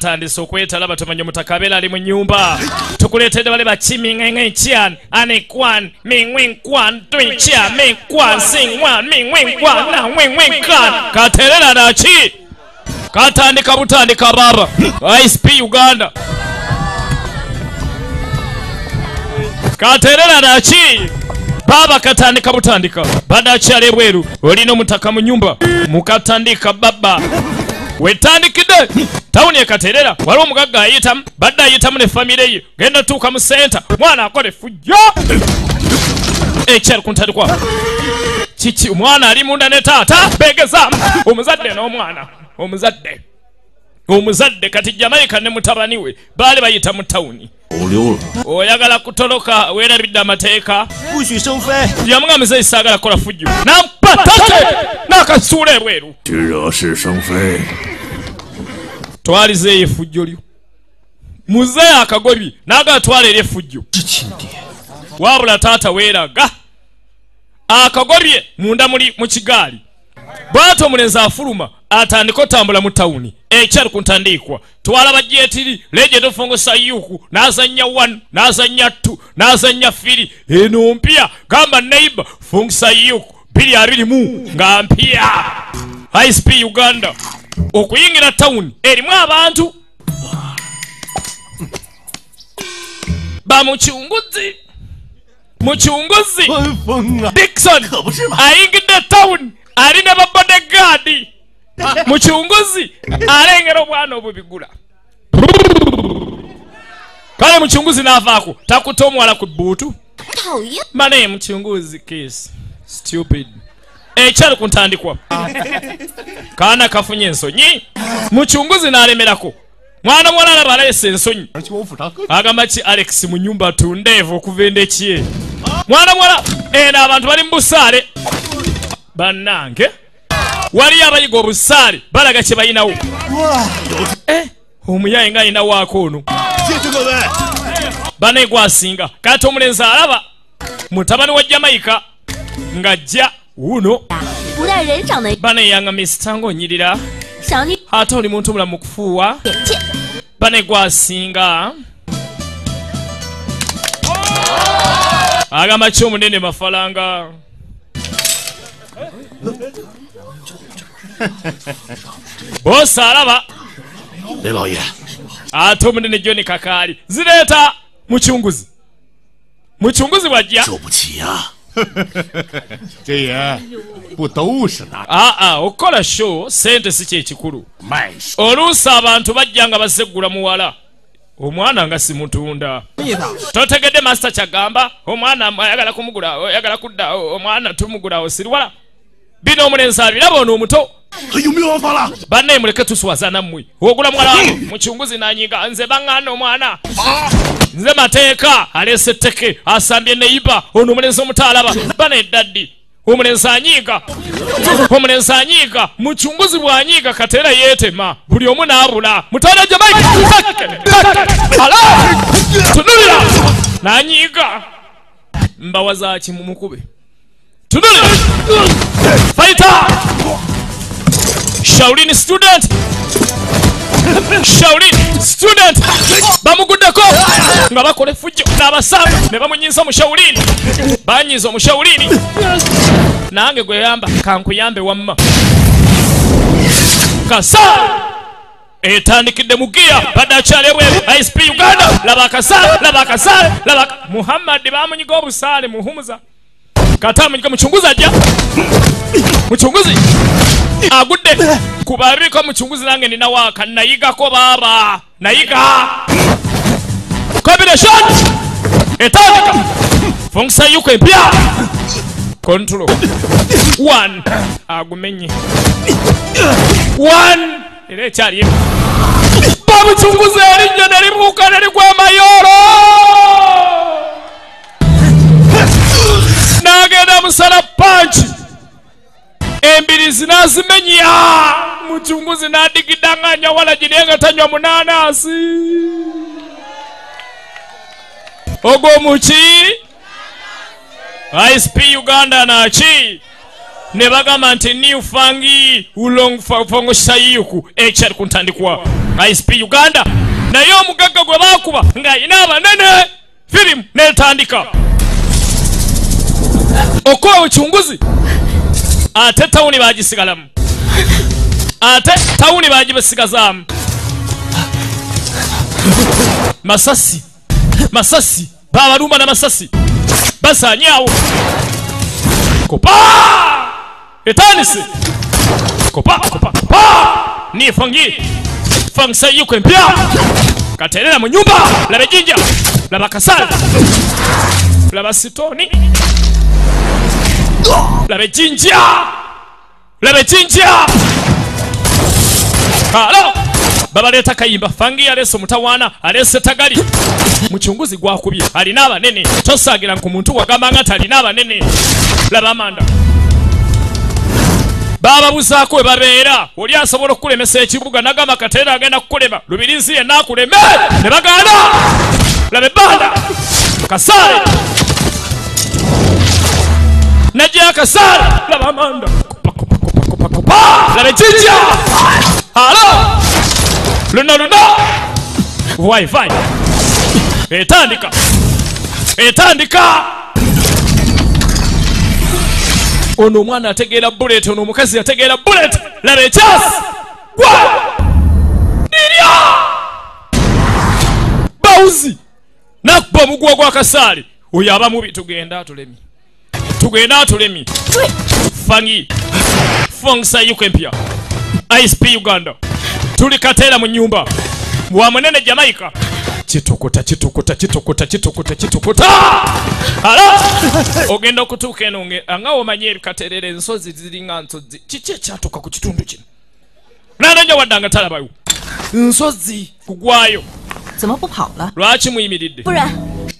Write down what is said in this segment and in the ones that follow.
tandise laba omutaka abeera ali mu nyumba. Tukuleetedde bale bakimingenge kyan anekwan mingwenkwan twikya mekwan sinwan mingwenkwan nawenwenkan katerera naki katandika butandika baba. Isp uganda. Katerera naki baba katandika butandika. Badaki akyala ebweru olina omutaka mu nyumba. Mukatandika baba wetandikidde tawuni ekaterera waliwo omugagga ayitamu badde ayitamu ne famire ye genda tuuka mu senta mwana akola effujjo ekyali ku ntandikwa kiki omwana ali munda ne taata? Begezamu omuzadde n'omwana omuzadde omuzadde kati jamaika ne mutabani we baali bayita mu tawuni oyagala kutoloka weerabidde amateeka. Yamugambiza saagala kukola fujju nampatate nakasuula ebweru. Twalizeeyo efujjo lyo. Muzeeyo akagobye n'agatwala eri efujjo wabula taata weeraga. Akagobye munda muli mu kigaali. Bw'ati omulenzi afuluma atandika otambula mu tawuni ekyali ku ntandikwa. Twalaba jetiri leje tofungo sayuku nazanya wanu nazanya tu nazanya firi eno mpya gamba neiba fungu sayuku biri abiri mu nga mpya. Isp uganda okuyingira tawuni erimu abantu. Bamukyunguzi mukyunguzi dikson ayingidde tawuni ali ne babodegaadi mukyunguzi alengera obwana obubigula. Kale mukyunguzi n'avaako takuta omuwala ku bbuutu. Mane mukyunguzi case stupid. Ekyali ku ntandikwa. Kaana kafunye ensonyi. Mukyunguzi n'alemerako. Mwana muwala alaba alese ensonyi. Agamba ki alex mu nyumba tundeevu okuvenda ekiye mwana muwala eno abantu bali mu busaale. Bannange. waliyo abayiga obusaale balaga kye balinawo eh, omuyaye nga alina waako ono. Bane gwasinga. Kati omulenzi alaba mutabani wa jamaika ng'ajja wuno bane yanga misitango onyirira ate oli muntu omulamu mu kufuuwa bane gwasinga. Agamba ki omunene mafalanga? boosi alaba ate omunene john kakaali zireeta mukyunguzi mukyunguzi bwajja. Aa okukola sho sente si kyekikulu oluusi abantu bajja nga baseggula muwala. Omwana nga simutunda totegedde masita kyagamba omwana ayagala kumugula oyagala kudda omwana tumugulawo siriwala bino omulenzi abiraba ono omuto. Bannaye muleke tuswaza nammwe. Ogula mwala wange mukyunguzi nanyiga nze baŋŋaana omwana. Nze mateeka aleese etteke asambye neyiba ono omulenzi omutaalaba. Bana eddaddi omulenzi anyiiga omulenzi anyiiga mukyunguzi bw'anyiiga kateera yeetema. Buli omu n'abula mutwala gye mayi tunulira. Nanyiiga mbawazaaki mumukube tunulira faita shaulini student. Shaulini student. Bamuguddeko nga bakola effujjo n'abasanga ne bamunyiza mu shaulini banyiza omu shaulini nange gweyamba kankuyambe wamma. Kasa. Etandikidde mu giya badde akyali ebweru isp uganda. Laba akasaale laba akasaale laba muhammadi bamunyiga obusaale muhumuza kata amunyiga mchunguzi ajja mchunguzi? Agudde. Kubabiko mchunguzi nange ninawaaka nayigako baaba nayiga combination. Etandika. Fungisa yuko empya control. One. Agumenye. One. Era ekyali emu bamukyunguzi erinnya neribuuka nerigwa amayoro n'agenda musala panki embirizi n'azimenya mukyunguzi n'adigidanganya wala giriye nga tanywa munanasi. Ogwo muki isp uganda naki ne bagamba nti new fangi ulongfongo sayuku ekyali ku ntandikwa isp uganda. Naye omugagga gwe bakuba ng'ayina abanene firimu netandika okola uchunguzi. Ate tawuni bagisigalamu ate tawuni bagibasigazaamu masasi. Masasi. Babalumba na masasi. Basanyawo kopa! Etanise kopa kopa kopa. Ni fangi. Fangsa yuko empya katerera mu nyumba laba jinja. Laba kasala. Laba sitoni laba jinja laba jinja kalo babaleeta kayimba fangi yaleese omutawaana aleese tagali. Mukyunguzi gwakubye alina abanene tosaagira nku muntu wagambanga nti alina abanene laba amanda bababuzaako we babeera oli asobola okukulemesa ekibuga nagamba kateera agenda kukulema. Lubirizi yenna akuleme ne bagaana. Laba ebbanda kasaale najja akasaale laba amanda. Laba ejinja alo luno luno wifi. Etandika etandika ono omwana ategeera bulet ono omukazi ategeera bulet laba ekyasi gwa nirya. Bawuzi. Nakuba omuguwa gwakasaali oyo aba mubi tugenda atulemi tugenda atulemi fangi. Fongsa yuko empya isp uganda. Tuli kateera mu nyumba. Wa munene jamaica kitukuta kitukuta kitukuta kitukuta kitukuta ala! Ogenda okutuuka eno nga omanye katerera ensozi ziringa nsozi. Kiki ekyatuuka ku kitundu kino? Nananja waddanga talabayo. Nsozi kugwayo 怎么不跑了？ lwaki muyimiridde 不然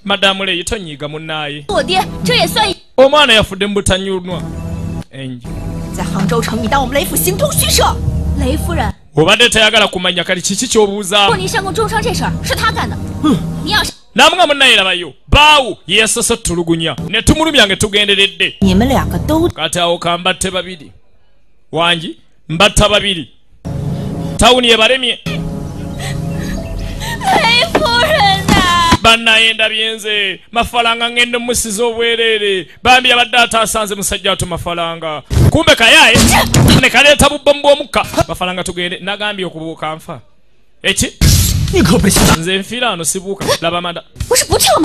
madamu leyi tonyiiga munaaye 我爹这也算一 omwana yafudde mu butanyunwa enju 在杭州城，你当我们雷府形同虚设。雷夫人， obadde tayagala kumanya kali kiki kyobuuza 霍尼上供重伤这事儿是他干的。你要是 namuga munnaye labayo baawu yeesasa tutulugunya ne tumulumya nge tugenderedde 你们两个都 kati awo kambatte babiri wangi mbatta babiri tawuni ebalemye bannaye ndabye nze mafalanga ngenda mumusiza obwereere bambi abadde ataasanze musajja ato mafalanga. Kumbe kayaye nekaleeta bubbamu bw'omukka. Mafalanga tugende nagambye okubuuka nfa. Eki? Nze nfiira ano sibuuka. Laba mada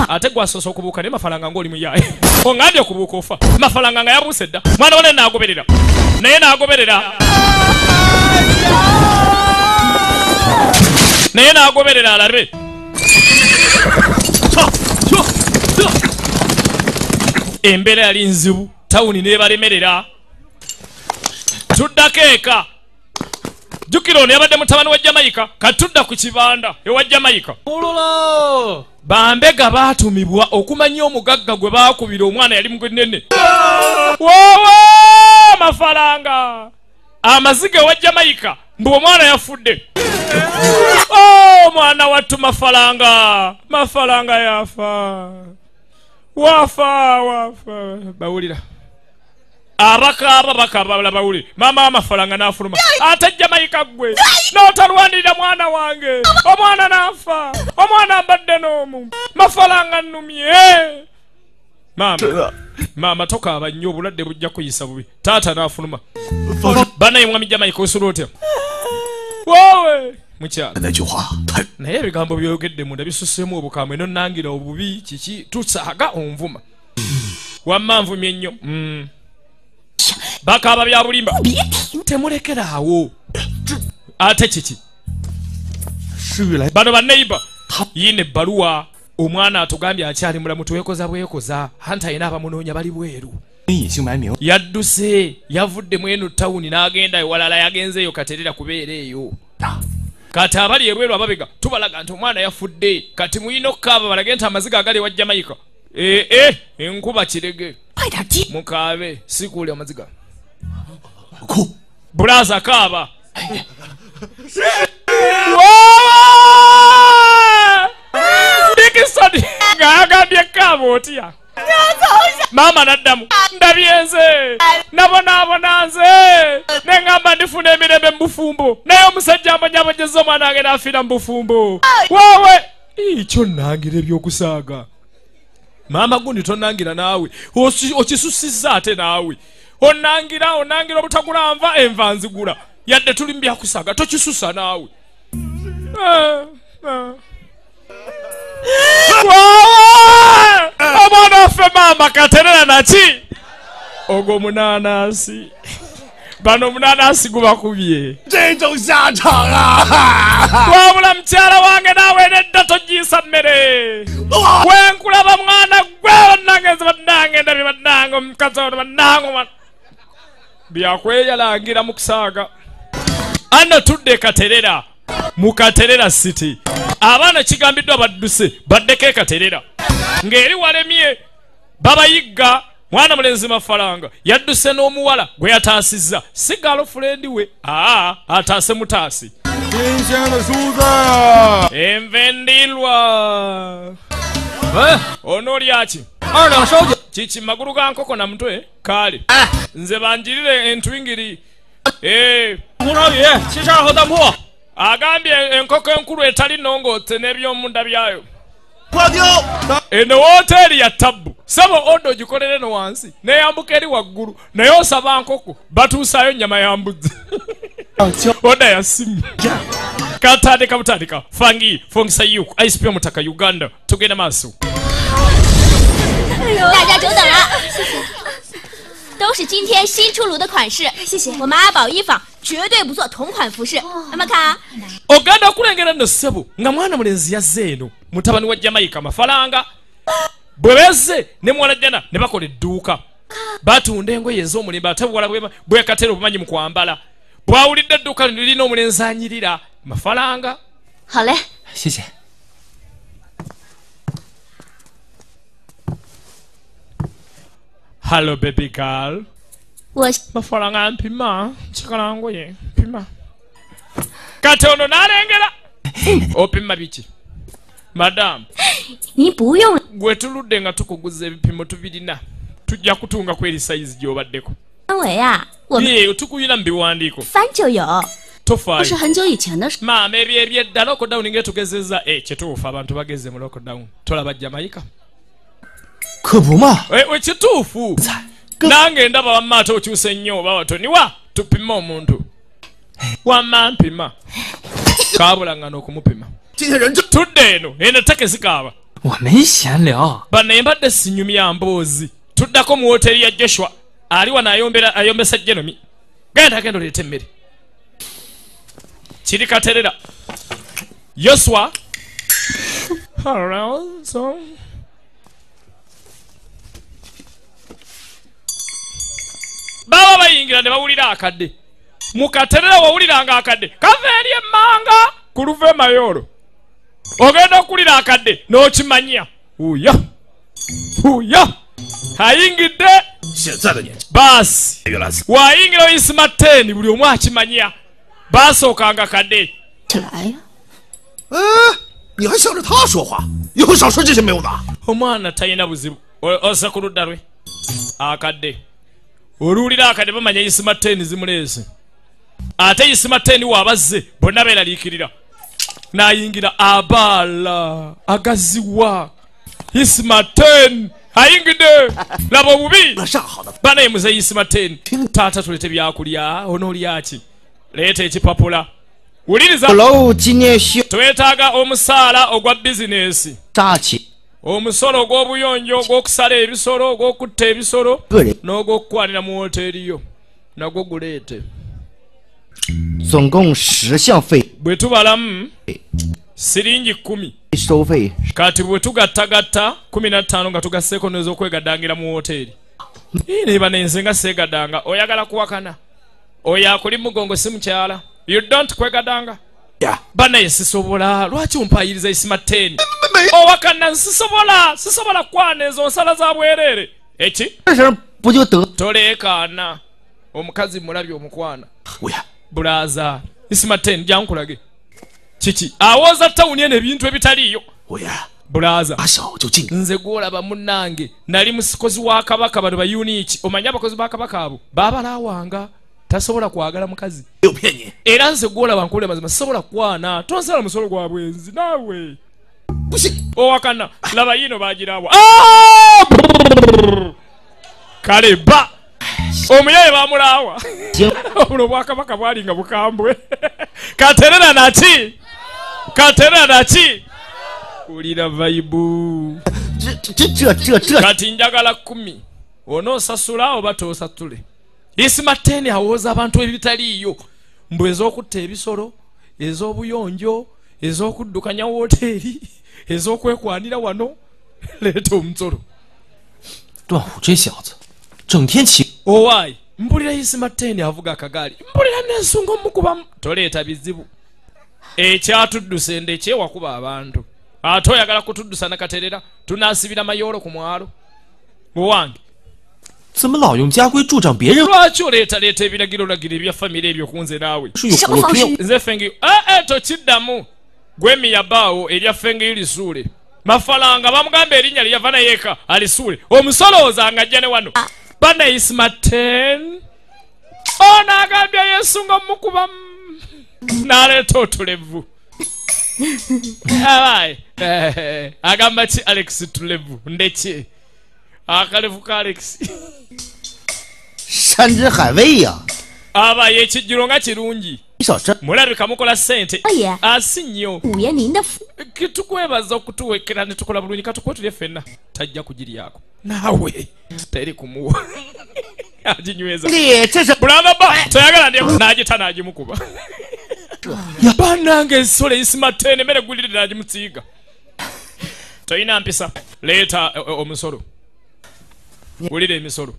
ate gwasoose okubuuka naye mafalanga ngaoli muyaye ongambye okubuuka ofa. Mafalanga nga yabuuse edda mwana wale naagoberera. Naye naagoberera. Naye naagoberera alabe. Embeera yali nzibu tawuni nebalemerera tuddako eka. Jjukira ono yabadde mutabani wa jamaica katudda ku kibanda ewa jamaica bambega baatumibwa okumanya omugagga gwe baakubira omwana yali mugunene wowo mafalanga! Amaziga ewa jamaica mbu omwana yafudde. Oh, omwana wattu mafalanga. Mafalanga yafa. Wafa wafa. Bawulira. Abakaaba bakaaba bawulire maama wamafalanga n'afuluma. Ate jamayika gwe n'otalwanirira mwana wange. Omwana n'afa. Omwana mbadde n'omu. Mafalanga nnumye. Maama maama tokaaba nnyo. Obulwadde bujja kuyisa bubi. Taata n'afuluma banaye mwami jamani kosola otya? Ah. Wowe mukyala. Naye ebigambo byoyogedde munda bisuseemu obukambwe eno nangira obubi kiki? Tusaaga onvuma. Wamma nvumye ennyo mm. bakaaba bya bulimba. Temulekeraawo ate kiki? Bano baneiba yiina ebbaluwa. Omwana atugambye akyali mulamu twekoza bwekoza anti alina abamunoonya bali bweru. yadduse yavudde mu eno tawuni n'agenda ewalala yagenzeeyo katerera kubeera eyo kati abali erweru ababega tubalaga nti omwana yafudde kati muyina okukaaba balage nti amaziga agali wa jamaika ee enkuba kirege mukaabe sikuule amaziga bulaza kaaba dikisoni ng'agambye kaaba otya maama naddamu ndabye nze nabonaabona nze neŋŋamba ndifuna emirembe mu bufumbo naye omusajja ambonyabonyeza omwana wange naafiira mu bufumbo. Waawe Ii, kyonnangira ebyokusaaga. Maama gundi tonangira naawe Oki- okisusiza ate naawe. Onangira onangira obutagula nva enva nzigula. Yadde tuli mu byakusaaga tokisusa naawe. Ah, ah. Waawe! omwana waffe maama katerera naki ogwo munaanansi bano omunaanansi gubakubye. Wabula mukyala wange naawe nedda togiisa mmere. Wenkulaba mwana gwe bannange nze bannange ndabye bannange omukazi ono bannange byakweyalangira mu kusaaga. Anno tudde ekaterera mu katerera city. Abaana kigambiddwa badduse baddeko ekaterera ng'eri walemye babayigga mwana mulenzi mafalanga. Yadduse n'omuwala gwe yataasizza. Si gaalo fulendi we? Aa ataase mutaasi. Enva endirwa onoolyaki kiki magulu ga nkoko na mutwe? Kaale nze banjirire entwingiri. Eh. Agambye enkoko enkulu etali nongootse n'ebyomunda byayo eno woteeri ya tabbu saba odo ogikolere no wansi neyambuka eri waggulu naye osaba nkoko batuusaayo nyama ya mbuzi oda ya simu katandika butandika fangi fongisa yuku icp omutaka uganda tugende maaso 大家久等了， 都是今天新出炉的款式。谢谢。我们阿宝衣坊绝对不做同款服饰。那么看啊。好嘞谢谢 Hello, baby girl。我 mafaranga mpima nkyagala ngoye mpima kati ono n'alengera. Oh, Opima biki? Madamu nipuyo gwe tuludde nga tukuguza ebipimo tubirina tujja kutunga ku eri sayizi gy'obaddeko. Tukuyina mu biwandiiko. Maama ebyo ebyeddala lockdown ngaetugezeza eh, kyetuufu abantu bageze mu lockdown. Tolaba jamayika 可不嘛， we we kituufu nange ndaba wamma ate okyuse nnyo oba watoniwa tupime omuntu wamma mpima kaabulanga n'okumupima 今天人这 tudde eno eno ettaka zikaaba 我没闲聊。 bano embadde sinyumya mboozi tuddako mu woteeri ya joshua ali wano ayombera ayombesa genomi genda genda oleeta emmere kiri katerera yoswa baba bayingira ne bawulira akadde mu katerera wawuliranga akadde kava eri emmanga ku luva emayoolo ogenda okuwulira akadde n'okimanya uya uya ayingidde 现在的年轻 baasi 越来越 wayingira oyisima teni buli omu akimanya baasookanga kadde 起来呀！ 哎，你还向着他说话，以后少说这些没用的。 omwana talina buzibu O- ossa ku ludda lwe akadde oluwulira akadde bamanya isimateni zimuleese ate isimateni waabazze bonna beeraliikirira. N'ayingira abaala agaziwa. Isimateni ayingidde laba obubi! Banaye muze isimateni taata tulete byakulya onoolyaki? Leeta ekipapula wuliriza twetaaga omusaala ogwa bizinesi omusolo ogw'obuyonjo ogw'okusala ebisolo ogw'okutta ebisolo n'ogw'okukwanira mu wooteeriyo nagwo guleete. Bwe tubalamu siringi kkumi. Kati bwe tugattagatta kumi na ttaano nga tugasseeko n'ez'okwegaddangira mu wooteeri neba nenze nga seegadanga oyagala kuwakana. Oyo akuli mugongo si mukyala. You don't kwegadanga dda banaye sisobola lwaki ompayiriza isima tteeni owakana oh, sisobola sisobola kwana ezo nsala za bwereere eki? Toleekaana omukazi mulabye omukwana. Bulaaza isima tteeni jankulage. Kiki? Awooza tawuni eno ebintu ebitaliyo. Bulaaza nze gwolaba munnange. Nali musikozi wa kabaka bano bayuniiki omanye abakozi ba kabaka abo? Baabalawanga tasobola kwagala mukazi era nze gwolaba nkuwulira mazima sisobola kukwana tonsala musolo gwa bwenzi naawe owakana laba yino bagirawa kale ba omuyaye bamulaawa obuno obwakabaka bwali nga bukambwe katerera naki katerera naki ulira vaibu kati njagala kumi onoosasula oba tosatule isimateni awooza abantu ebitaliiyo. Mbw ez'okutta ebisolo ez'obuyonjo ez'okuddukanya wooteeri ez'okwekwanira wano leeta omusolo owaayi mpulira isimateni avuga akagaali. Mpulira n'ensunga omukubamu toleeta bizibu. Ekyatudduse ndekye wakuba abantu. Ate oyagala kutuddusa nakaterera tunasibira mayoolo ku mwalo. Owange 怎么老用家规助长别人？ lwaki oleetaleeta ebiragirolagiro ebya famire ebyo kunze naawe 是有 什 葫 么 芦 方 听 式？ nze fengi ee tokiddamu gwemiyabaawo erya fengi lisuule mafalanga bamugamba erinnya lyeyava nayeeka alisuule omusolooza ng'ajja ne wano banaismaten ono agambye yesu nga mukubamu n'aleeta otulevu abaye eh, agamba ki alex tulevu ndeki akalevu ka alex sanze kabi ya aba yekijjulo nga kirungi. Mulabika mukola ssente. Oh, Asi nnyo. Tukwebaza okutuwekera ne tukola bulungi katukwe tulye ffenna tajja kugiryako naawe teri kumuwa. Aginyweza. Bulamba ba toyagala ndye n'agita n'agimukuba. Banange ensola eyisimattene mere gulire n'agimutiiga toyina mpisa. Leeta e, e, omusolo. Wulira emisolo.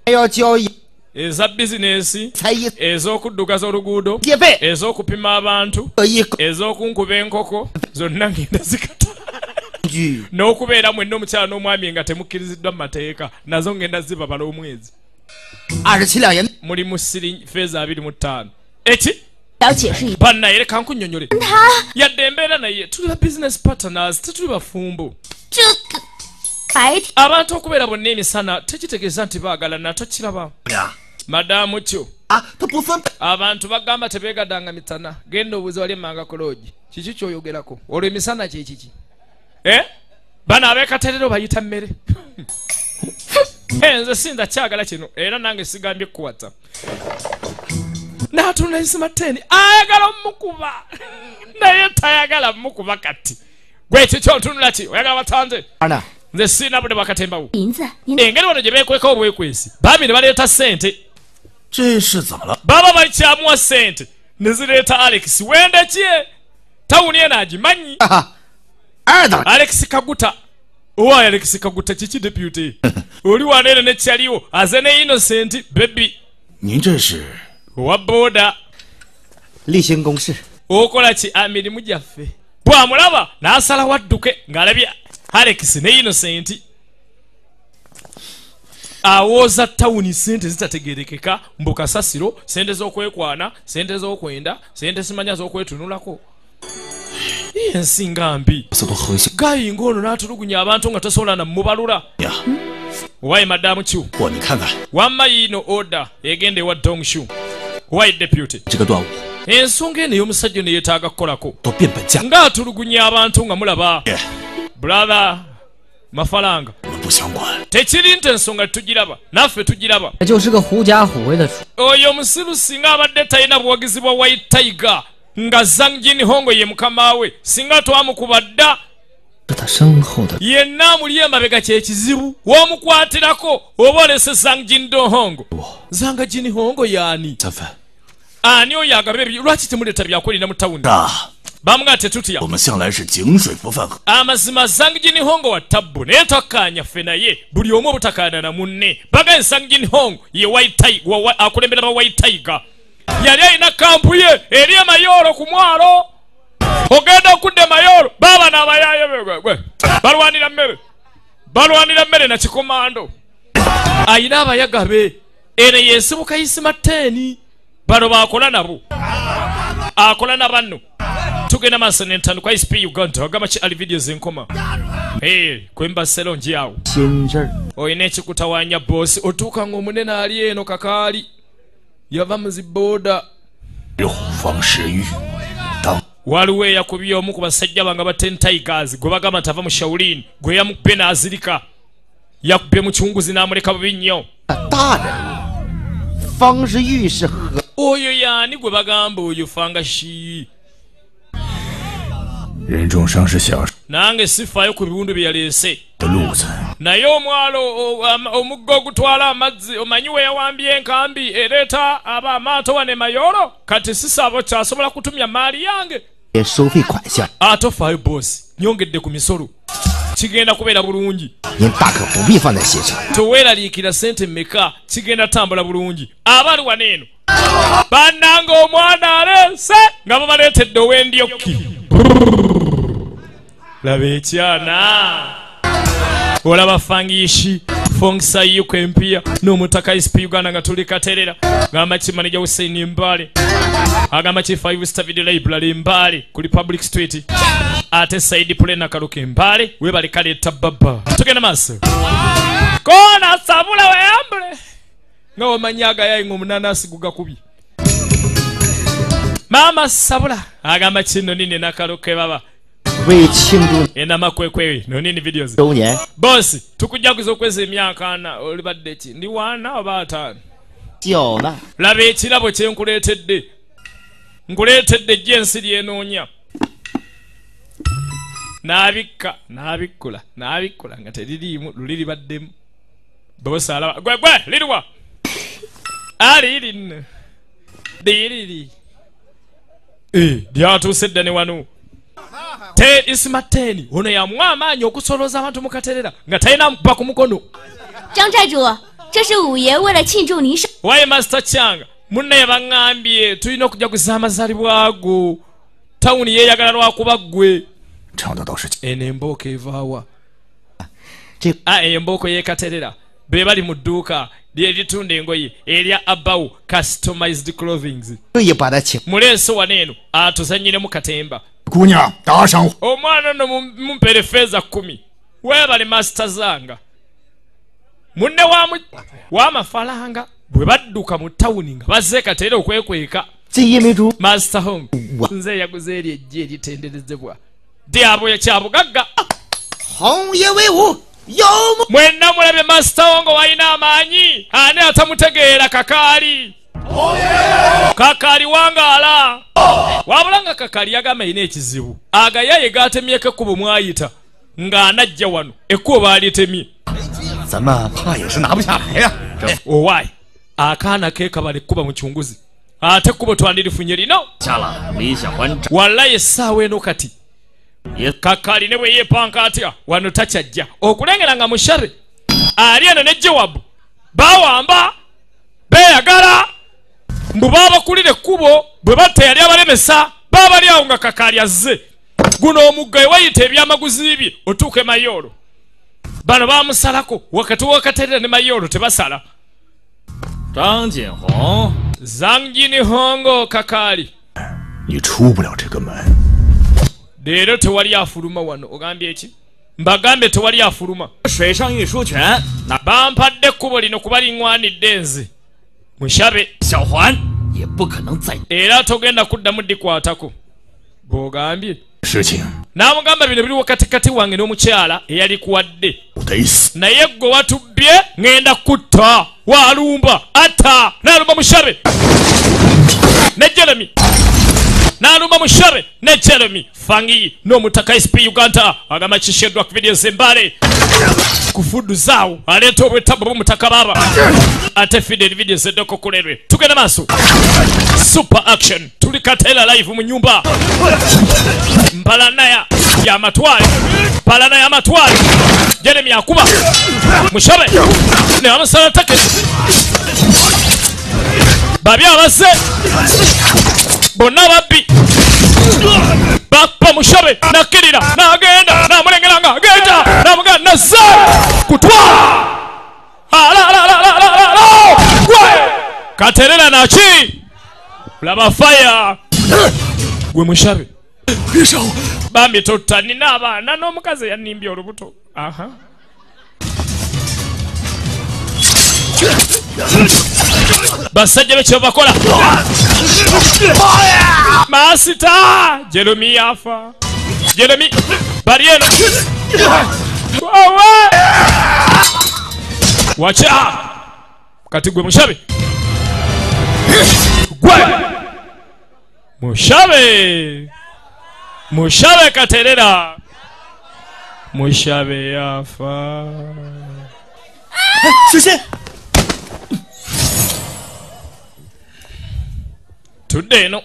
eza bizinensi ez'okuddugaza oluguudo ez'okupima abantu ez'okunkuba enkoko zonna ngenda zikata. N'okubeera mwenna omukyala n'omwami nga temukkiriziddwa mu mateeka nazo ngenda zibabala omwezi. Mulimu feeza abiri mu ttaano. Eki? Bannayere kankunnyonnyole yadde embeera naye tuli ba business partners tetuli bafumbo abantu okubeera bonna emisana tekitegeeza nti baagalana tokiraba madamu kyo abantu bagamba tebeegaddanga misana genda obuuzi wali emangakologi kiki kyoyogerako? Olwo emisana kyekiki eh? bano abeekaterero bayita mmere? Eh, nze sinza kyagala kino. Era nange sigambye kuwata n'atunula ensima teni ayagala omukuba. Naye tayagala mukuba kati. Gwekyo kyotunula ki? Oyagala batanze? Nze siina budde bwakatembawo engeri wano gye beekweka obwekwesi baami ne baleeta ssente. 这是怎么了？ baba bakyamuwa sente ne zireeta alex wendekye tawuni eno agimanyi 哈哈，二等 alex kaguta owaayo alex kaguta kiki deputy oli wano eno nekyaliwo aze ne innocent bebi 您这是 owa booda 例行公事， okola ki Ah, mirimu gyaffe bwamulaba n'asalawo adduke ng'alabye alex ne innocent awooza tawuni sente zitategerekeka mbu kasasiro sente z'okwekwana sente z'okwenda sente simanya z'okwetunulako ensi nga mbi. Gayinga ono n'atulugunya abantu nga tosobola namubalula owaye madamu chu? Wamma yiino oda egenda ewa dongshu owaye deputy? Ensonga eno ey'omusajja ono yeetaaga kukolako. Ng'atulugunya abantu nga mulaba. Brother mafalanga. 不想管。 tekiri nti ensonga tetugiraba naffe tugiraba 这就是个狐假虎威的主。 oyo omusiru singa abadde talina buwagizi bwa white tiger nga zangjin hongo ye mukama we singa twamukuba dda 是他身后的 yenna amuli emabega kyekizibu w'omukwatirako oba olese zangjin do hongo zanga jini hongo yaani 三分 ani oyo agaba ebyo lwaki temuleeta byakwerinda mu tawuni bamugaa tetutya. amazima sangi ginihongo wa ttabbu naye takkaanya ffe naye buli omu obutakaana na munne. Baga ensangi ginihongo ye akulembera ba waitaiga yali alina kampu ye eri emayoolo ku mwalo. Ogenda okudda emayoolo baabana abayaayo balwanira mmere. Balwanira mmere na kikomando. Ayina abayaga be eno yensibuka isimateeni bano baakola nabo. Akola na banno. tugenda maaso nentandikwa isp uganda. Wagamba ki alividios enkoma kwe mbasero njawo olina ekikutawanya boosi otuuka ng'omunene ali eno kakaali yava mu zibooda waliwo eyakubye omu ku basajja bange ba ten tigers. Gwe bagamba tava mu shaulin gwe yamukubye n'azirika yakubye mu kiwunguzi n'amuleka bubi nnyo oyo yaani gwe bagamba oyo fanga shii nange sifaayo ku biwundu bye yaleese naye omwalo omugga ogutwala amazzi omanyi we yawambye enkambi ereeta aba amaato wano emayoolo kati sisaabo kyasobola kutumya maali yange. Ate ofaayo boosi nyongedde ku misolo. Kigenda kubeera bulungi. Teweeraliikira sente mmeka? Kigenda tambula bulungi. Abali wano eno. Bannanga omwana aleese nga babaleetedde ow'endyoki. Laba ekyana olaba fangiishi fongisa yuko empya n'omutaka isp uganda nga tuli katerera gamba kimanija huseini mbali. Agamba ki 5 star video library mbali ku republic street. Ate saidi pulena kaluka embaale webale kaleeta baba tugenda maaso kona sabula weyambule nga wamanyaga agayayi nga omunanasi gugakubye maama sabula agamba kino nini nakalo kebaba enamakwekwe nonini videos? Bosi tukujaguza okweza emyaka ana olibadde ki? Ndi waana oba ataano? Laba ekirabo kyenkuleetedde nkuleetedde. Ejja ensi lyenoonya. N'abikka n'abikkula n'abikkula nga teririimu luliribaddemu. Bosi alaba gwegwe liriwa aliri nno. Liriri lyatuuse edda ne wano isima teeni ono yamuwa amaanyi okusolooza abantu mu katerera nga talina mukuba ku mukono. Waye masita kyanga munnaye baŋŋambye tulina okujja kuziza amazaalibwa go tawuni yeeyagala lwakuba ggwe eno embooko evaawa eyo embooko yeekaterera be bali mu dduuka lyeritunda engoye erya abawu customized clothings. Muleese wano eno atuzanyiremu katemba. Omwana ono mumpeere feeza kkumi. Weebale masita zanga munne w'amafalanga bwe badduka mu tawuni nga bazze kateere okwekweka. Master home. Nze eyaguza eri ejje eritenderezebwa. Dyabo yakyabugagga honyewewo mwenna mulabye masita wo nga walina amaanyi ani atamutegeera kakaali? Kakaali wangaala. Wabula nga kakaali yagamba erina ekizibu agayaye gatemyeko ekkubo mwayita ng'anajja wano ekkubo baalitemye. Owaayi akaana keekabala ekkuba mu kyunguzi ate ekkubo twandirifunye lino. Wallayi essaawa eno kati Ye- kakaali ne bwe yeepanka atya wano takyajja okulengera nga mushabe ali eno ne jowabu bawamba beeyagala mbu baabakulira ekkubo bwe batta yali abalemesa baabali awo nga kakaali azze guno omugga ewayita ebyamaguzi bye otuuka e mayoolo bano baamusalako wakati wakaterera ne mayoolo tebasala 张锦红， zanjini hongo kakaali 你出不了这个门。 leero tewali afuluma wano ogambye eki mbagambe tewali afuluma. Bampadde ekkubo lino kuba liŋŋwanidde nze. Mushabe era togenda kuddamu ddikwatako bw'ogambye. N'amugamba bino biri wakatikati wange n'omukyala eyalikuwadde naye gwe watubbye ŋŋenda kutta. Waalumba. Atta. N'alumba mushabe. Ne jeremi n'alumba mushabe ne jeremy fangi n'omutaka sp uganda agamba kisheddwa ku vidiyo zembale kufuduzaawo aleeta obwetabu bw'omutaka baba. Ate fidel vidiyo zedoko kulerwe tugenda maaso super action tuli katela live mu nyumba. Mpalanaya yamatwale ya yamatwale jeremy akuba mushabe ne amusala taketi babi abazze bonna ababbi bappa mushabe nakkirira n'agenda n'amulengera nga agenda n'amugenda nazza kutwa. Katerera naki? Laba faya gwe mushabe. Bambi totta nina abaana n'omukazi eyanimbye olubuto. Aha. Basajja bekyo bakola. Masita jeremi afa. Jeremi bali eno. Wacha kati gwe mushabe. Gwe! Mushabe! Mushabe katerera. Mushabe yafa tudde eno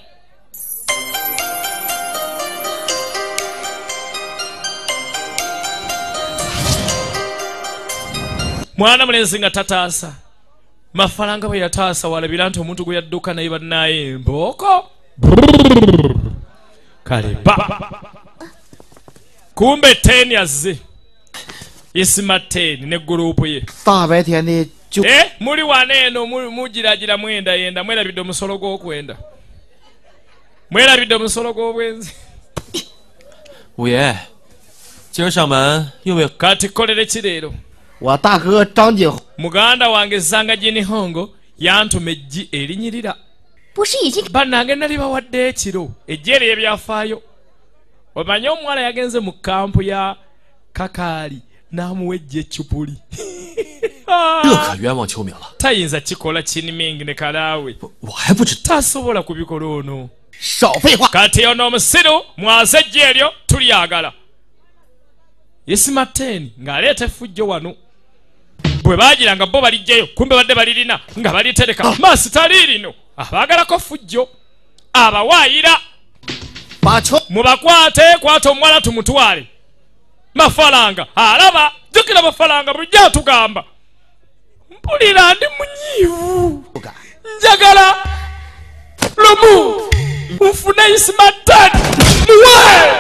mwana mulenzi nga tataasa mafalanga bwe yataasa walabira nti omuntu gwe yadduka naye bannaye embooko kale ba kumbe teni azze isima teni ne gurupu ye 大白天的就 Eh, muli wano eno mu- mugiragira mwenda yenda mwerabidde omusolo gw'okwenda mwerabidde omusolo gw'obwenzi 五爷，今儿上门用不用？ kati kolere ki leero 我大哥张景 muganda wange zanga jinihongo yantuma eggi erinyirira 不是已经 bannange nali bawadde ekiro eggi eryo ebyafaayo omanye omuwala yagenze mu kampu ya kakaali n'amuwa eggi ecupuli 这可冤枉秋明了， tayinza kikola kinimingi ne kalaawe 我还不知道。 tasobola kubikola ono 少废话， kati ono omusiru mwaze ejje eryo tulyagala yesimateni ng'aleeta effujjo wano bwe baagira nga bo balijjayo kumbe badde balirina nga balitereka maasi tali lino abaagalako fujjo abawaayira 把球 mubakwate kwata omuwala tumutwale mafalanga alaba jjukira mafalanga bulijjo atugamba mpulira ndi munyiivu. Njagala lumu nfune isimatani muwe!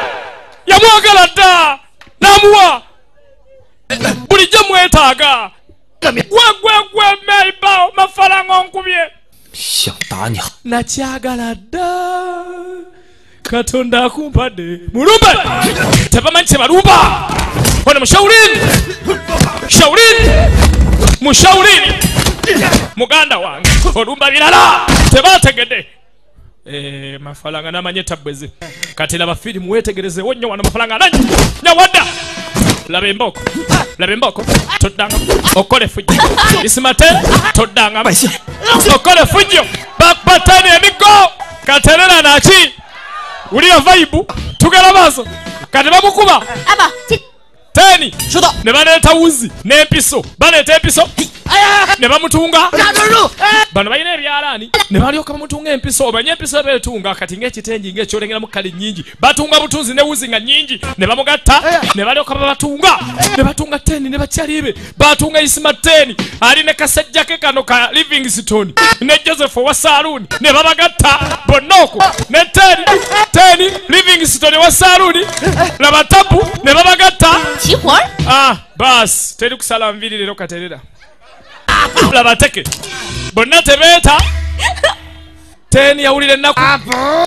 Yamwagala dda namuwa. Bulijjo mwetaaga. Gwegwegwe meiba mafaranga onkubye nakyagala dda. Katonda akumpadde. Mulumbe! Tebamanyi kyebalumba ono mushaurin shaurin mushawulini muganda wange olumba birala. Tebategedde. Eh, mafalanga namanye etabwezi kati laba firimu wetegerezewo nnyo wano mafalanga nanyi. Nyawadda laba embooko laba embooko toddangamu okole fujjo. Isimate toddangamu okole fujjo. Bakbatani emiggo. Katerera naki wulira vaibu tugera maaso. Kati bamukuba teni! Ne baleeta wuzi n'empiso baleeta empiso ne bamutunga. Bano balina ebyalaani ne balyoka bamutunga empiso omanye empiso ebeetunga kati ng'ekitengi ng'ekyolengeramu kale nnyingi. Batunga butunzi ne wuzi nga nnyingi. Ne bamugatta ne balyoka babatunga. Ne batunga teni ne bakyalibe batunga isima teni ali ne kasajja ke kano ka livingstone ne joseph owa saluuni ne babagatta bonna okwo. Ne teni teni livingstone wa saluuni laba tabu ne babagatta kiikol ah basi teri kusala nviiri leero katerera labateke bonna tebeeta teni yawulira ennaku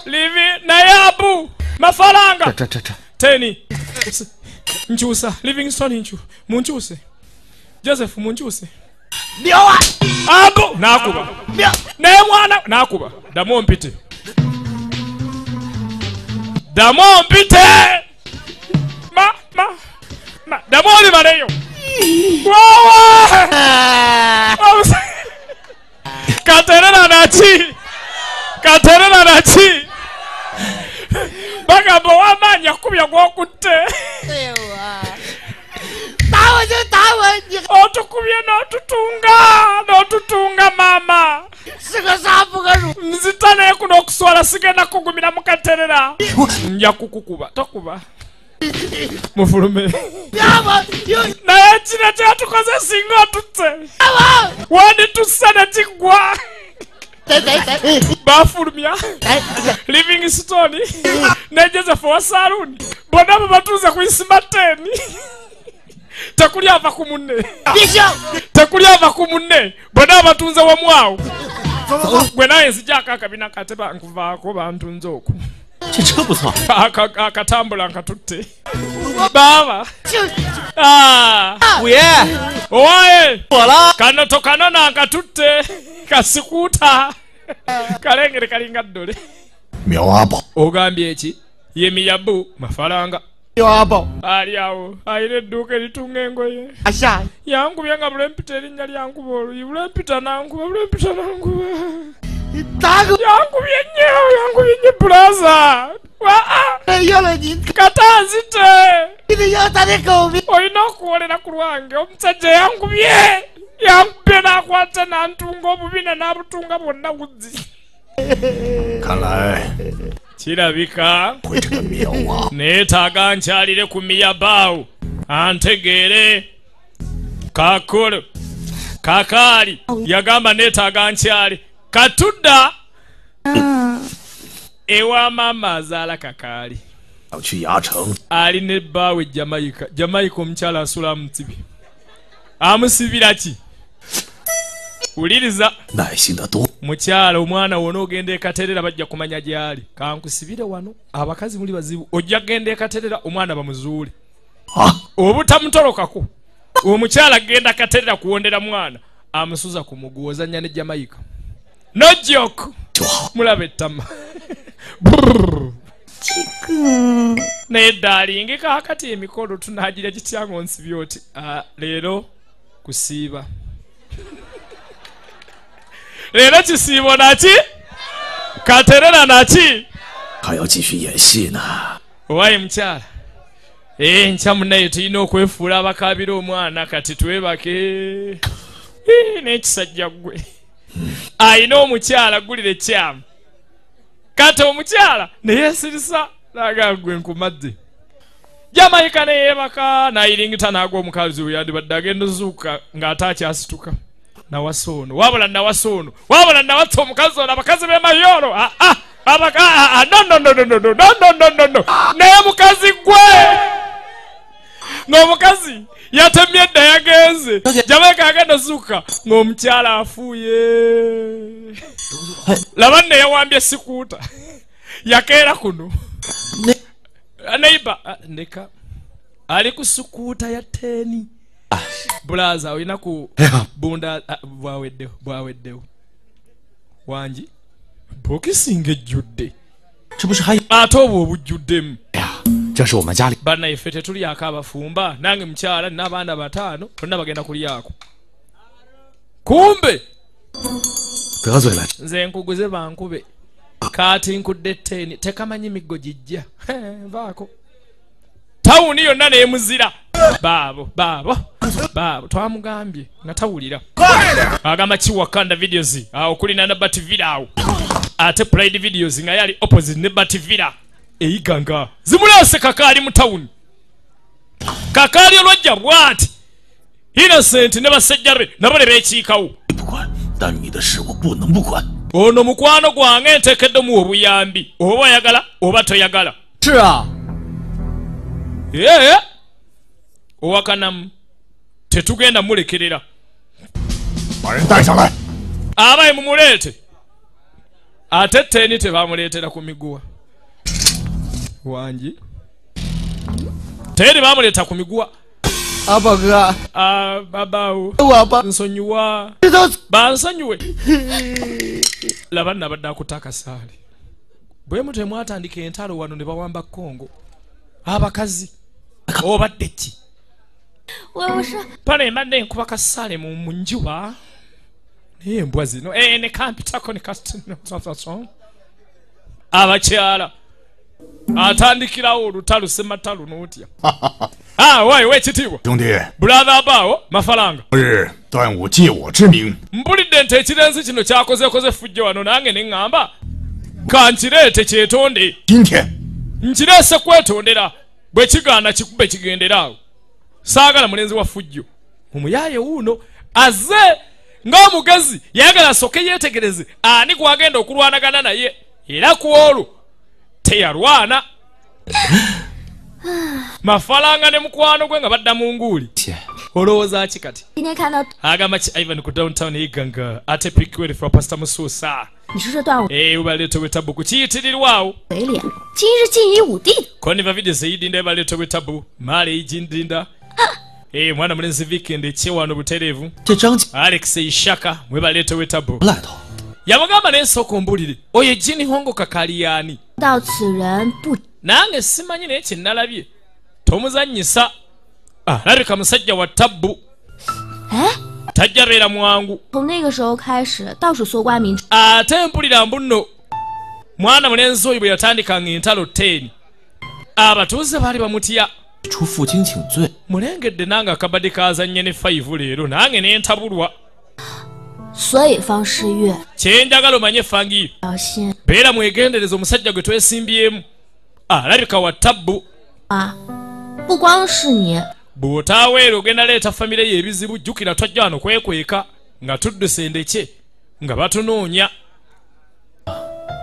livi naye abu mafalanga. Teni. Nkyusa livingston nkyu munkyuse joseph munkyuse abu. Nakuba. Naye mwana. Nakuba. Damu ompite damu ompite ma ma. Ddamu olimaneyo wawa Omusa- katerera naki katerera naki bagamba owamaanyi akubya gwokutte otukubye n'otutunga n'otutunga maama nzita naye kuno okuswala sigenda kugumira mu katerera nja kukukuba tokuba mufulume. Naye kino kyatukoze singa otutse wanditussa ne kiggwa bafulumya livingstone ne joseph wa saluuni bonna bo batuuze ku isimateni tekuli ava ku munne. Tekuli ava ku munne. Bonna batunze wamu awo gwe naye nzijako akabina kate bankuvaako bantunze oku kiki ah, kabusa akatambula nkatutte. Baaba. Ah. Ah. Owaye. Kano tokanona nkatutte. Kasikuuta kalengere kalinga ddole. Miwabo ogambye eki ye miyabu. Mafaranga miwabo ali awo. Ayina edduuka eritunga engoye. Yankubye nga bulempita erinnya lyankuba oluyi. Bulempita nankuba bulempita nankuba. yankubye nnyo yankubye nnyo bulaza katanzite olina okuwolera ku lwange omusajja yankubye yankubye n'akwata n'antunga obubina n'abutunga bwonna buzzi kirabika neetaaga nkyalire ku miyabaawo antegeere kakolo kakaali yagamba neetaaga nkyali katudda ah. ewa maama azaala kakaali. Ali ne bbaawe jamaika. Jamaika omukyala asula mutibi amusibira ki? Wuliriza. Mukyala omwana wona ogenda ekaterera bajja kumanya gyali. Kankusibire wano. Abakazi muli bazibu. Ojja kgenda ekaterera omwana bamuzuule. Obutamutolokako. Omukyala agenda katerera kuwondera mwana. Amusuza ku muguwa ozannya ne jamaika. no joke. Mulaba ettama naye daalinge kaakati emikolo tunagira gitya ngo nsibye oti leero kusiiba. Leero kisiibo naki? Katerera naki? Owaye mukyala. Eh, Enkya munaye tulina okwefuula abakaabira omwana kati twebake. Eh, n'ekisajja ggwe. Ayina omukyala gulira ekyamu kati omukyala neyeesirisa naga gwe nkumadde jamayika neyeebaka nayiringita nagwa omukazi we yandibadde agenda ozuuka ng'ate akyasituka nawasa ono wabula nawasa ono wabula nawasa omukazi ono abakazi b'emayoro Ah, ah, abaka ah, ah, no no no no no no no no no no no naye mukazi gwe ng'omukazi yatemye edda yagenze. Jabeeka agenda osuuka ng'omukyala afuuye. Laba nno yawambye sikuuta. Yakeera kuno. Uh, Neiba uh, ndeka. Ali ku sikuuta ya teeni ah. bulaza olina ku bunda uh, bwaweddewo bwaweddewo. Wangi? Bokisinga ejjudde. Ate obwo obujjuddemu. kyashe mu majali bannayeffe tetulyako abafumba nange mukyala nina abaana bataano bonna bagenda kulyako. Kumbe! Nze nkuguze bankube. Kaati nkudde tteeni tekamanyi miggo gijja. Vaako tawuni yonna neemuzira baabo baabo baabo twamugambye nga tawulira. Agamba kiwakanda videos? Awo kulina nabativira awo. Ate pride videos nga yali opposite nebativira eyiganga zimulase kakaali mu tawuni kakaali olwajja bw'ati. Innocent ne basajja be nabo ne beekiikawo. Ono mukwano gwange nteekedde muwa obuyambi. Oba oyagala oba toyagala. Ee owakanamu tetugenda mulekerera. Abaye mumuleete. Ate teeni tebamuleetera ku miguwa. wangi teri bamuleeta ku miguwa. Abaga. Ah, Babawo nsonyiwa. Bansonyiwe laba nabadde akuta akasaale. Bwe mutwe mwatandika entalo wano ne bawamba kongo abakazi. Obadde ki? Pale mbadde nkuba kasaale mu njuba naye embwa zino. Eh, Nekampitako nekasabasaba abakyala. atandikirawo olutalo sematalu n'otya? Waayi wekitiibwa brothe abaawo mafalanga mpulidde nti ekirenzi kino kyakozekoze fujjo wano nange ne ŋŋamba kankireete kyetonde. Nkireese kwetondera bwe kigaana kikube kigenderaawo saagala mulenzi wa fujjo omuyaaye wuuno azze ng'omugezi yayagala asooke yeetegereze ani gwagenda okulwanagana naye? Era ku olwo. teyalwana. Mafalanga ne mukwano gwe nga badda mu nguuli. Olowooza ki kati? Agamba ki ivan ku downtown yiganga ate pikweri fra pasita musuusa eh, ubaleeta bwetabu kiyitirirwawo. Koniva vidiyo zeyidinda ebaleeta bwetabu maala eyijindinda eh, mwana mulenzi vikend ekyewano butereevu. Alex ishaka mwebaleeta wetabu yamugamba naye sooka ombulire oyo ejini hongo kakaliyaani. 到此人不 nange simanyi naye kye nalabye tomuzannyisa Ah, alabika musajja wa tabbu 哎， tajja beera mwangu 从那个时候开始，到处搜刮民脂， ate mpulira mbu nno mwana mulenzi oyo bwe yatandikanga entalo teeni abatuuze baali bamutya 出负荆请罪， mulengedde nange akabadde kazannye ne fayivu leero nange ne ntabulwa 所以方世月 kyenjagala omanye fangiyo 小心 beera mwegendereza omusajja gwe twesimbyemu alabika wa tabbu 啊！不光是你， bw'otaaweera ogenda leeta famire ye ebizibu jjukira twajja wano kwekweka nga tudduse endeke nga batunoonya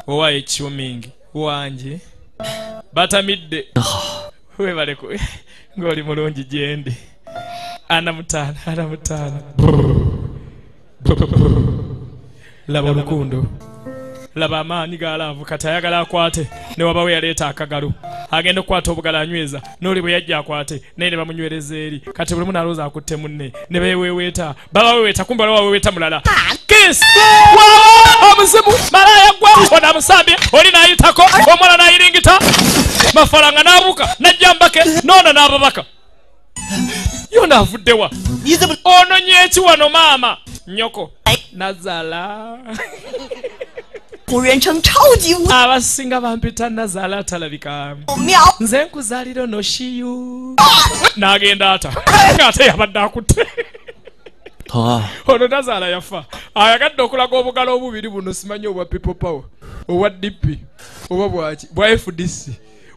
owaayo ekyumingi wange batamidde webaleko ng'oli mulungi gyendi ana mutaano ana mutaano laba olukundo. Laba amaanyi galaavu kati ayagala akwate ne wabawo yaleeta akagalo agenda okukwata obugala anyweza n'oli bwe yajja akwate naye ne bamunywereza eri. Kati buli munalooza akutte munne ne beweweeta baba weweeta kumbe waliwo aweweeta mulala omuzimu malaya gwa ono amusambye oli n'ayitako omwana n'ayiringita. Mafalanga n'abuuka najja mbake n'ono n'ababaka yona avuddewa ononye eki wano maama? Nyoko. Nazaala abasinga bampita nazaala atalabika. Nze nkuzaalira ono shiyu n'agenda ata. Ate yabadde akutte. Ah. Ono nazaala yafa. Ayagadde okulaga obugalo obubiri buno simanyi obwa people power obwa dp oba bwaki? Bwa fdc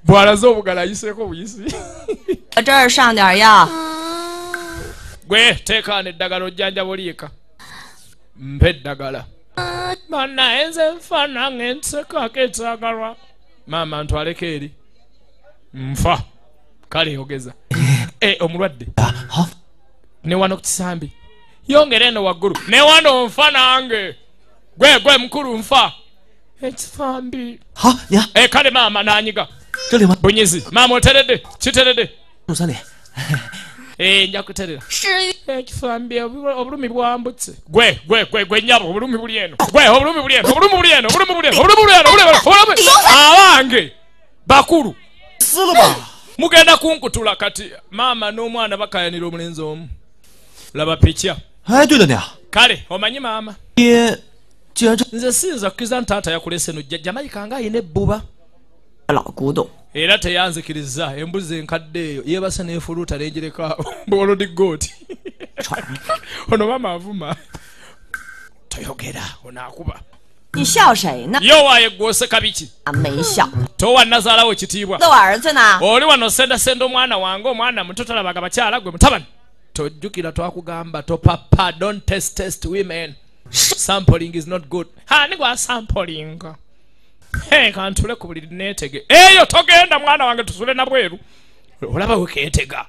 bw'alaze obugalo ayiseeko buyisi 这儿上点药。 gwe teekaana eddagala ojjanjaba oliika mpa eddagala banaye nze nfaanange nsekako etaagalwa maama ntwaleko eri nfa kale yogeza e omulwadde 好， ne wano ku kisambi yongera eno waggulu ne wano nfa nange gwe gwe mukulu nfa ekifambi 好呀， e kale maama nanyiga bunyezi maama oteredde kiteredde eh, nja kuterera. Eh, Ekifambi obulumi bwambutse. Gwe gwe gwe gwe nyabo obulumi buli eno. Gwe obulumi buli eno obulumi buli eno obulumi buli eno obulumi buli eno obulumi abange bakulu. Mugenda kunkutula kati maama n'omwana bakayanira omulenzi omu. Laba pikya kale omanyi maama nze siyinza kukkiriza nti taata yakulese nojja jamayika nga ayina ebbuba. 老古董， era teyanzikiriza embuzi enkadde eyo yeebase n'efuluuta n'egirekaawo bolodigooti ono maama avuma toyogera onaakuba 你笑谁呢？ yo waaye gwose kabiki 啊，没笑。 towa nazaalawo ekitiibwa 我儿子呢？ oli wano sendasenda omwana wange omwana muto talabaga bakyala gwe mutabani tojjukira twakugamba topapa don't test test women sampling is not good hani gwa sampling Hey, Kantule ku buliri neetege. Eyo togenda mwana wange tusule na bweru. Olaba wekeetega